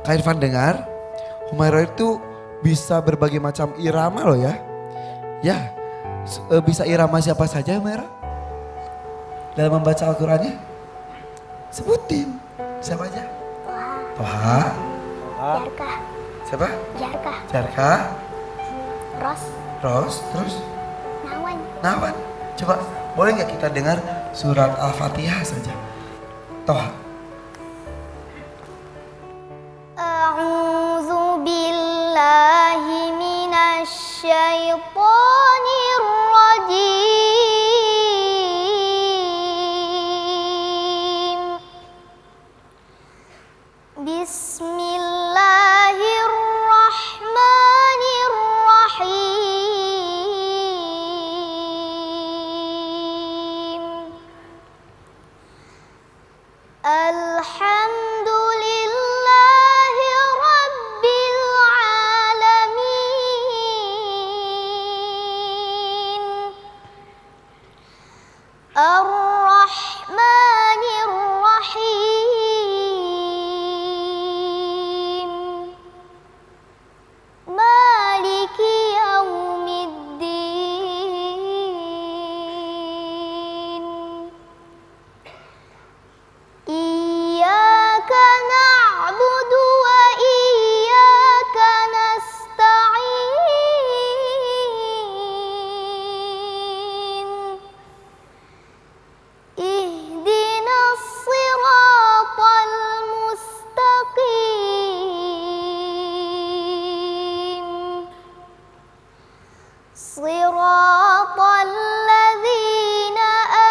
Kak Irfan dengar, Humaira itu bisa berbagai macam irama loh ya. Ya, eh, bisa irama siapa saja Humaira? Dalam membaca Al-Qurannya? Sebutin, siapa aja? Toha, Jarkah, siapa? Jarkah, Jarka, Ros, Ros, terus Nawan, Nawan. Coba, boleh nggak kita dengar surat Al-Fatihah saja? Toha. الشيطان الرجيم. بسم الله الرحمن الرحيم. الحمد صراط الذين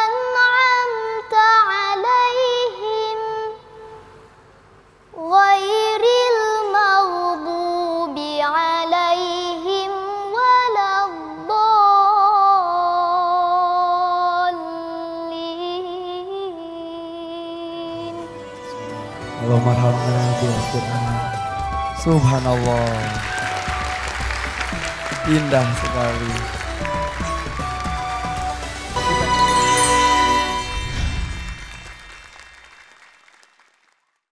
أنعمت عليهم غير المغضوب عليهم ولا الضالين Allah marhamna bil Quran. Subhanallah. Indah sekali.